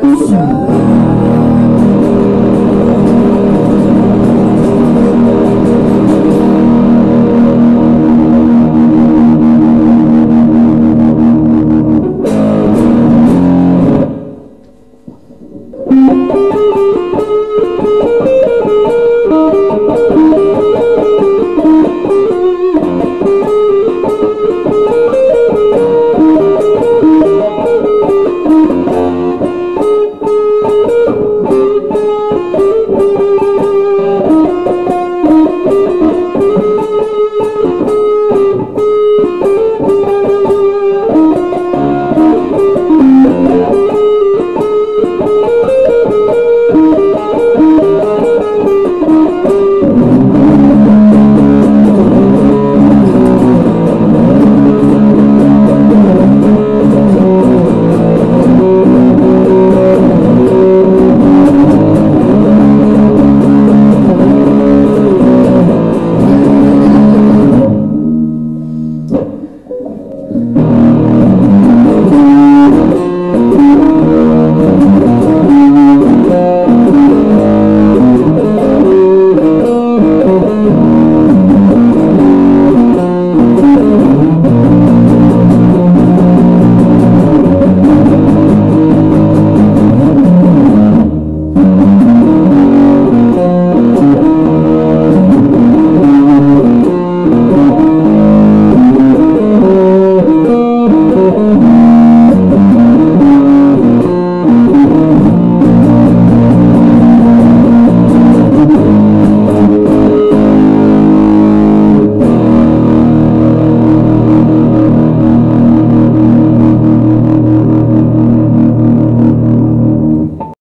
你怎